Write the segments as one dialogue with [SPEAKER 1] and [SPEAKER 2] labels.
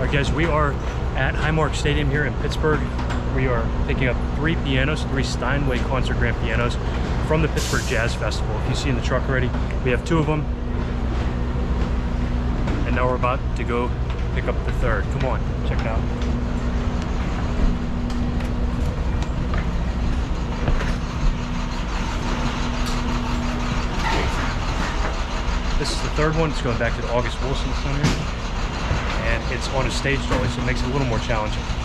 [SPEAKER 1] All right, guys, we are at Highmark Stadium here in Pittsburgh. We are picking up three pianos, three Steinway concert grand pianos from the Pittsburgh Jazz Festival. If you see in the truck already, we have two of them. And now we're about to go pick up the third. Come on, check it out. This is the third one. It's going back to the August Wilson Center. It's on a stage dolly, so it makes it a little more challenging.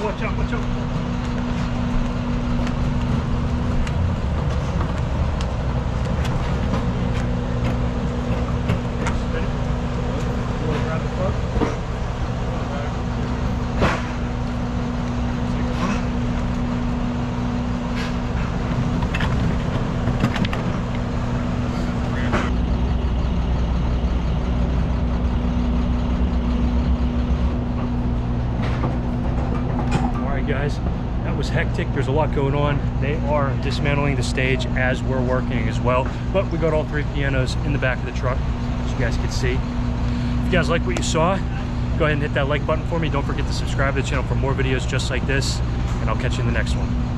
[SPEAKER 1] こっちはこっ Guys, that was hectic. There's a lot going on. They are dismantling the stage as we're working as well. But we got all three pianos in the back of the truck, as you guys can see. If you guys like what you saw, go ahead and hit that like button for me. Don't forget to subscribe to the channel for more videos just like this, and I'll catch you in the next one.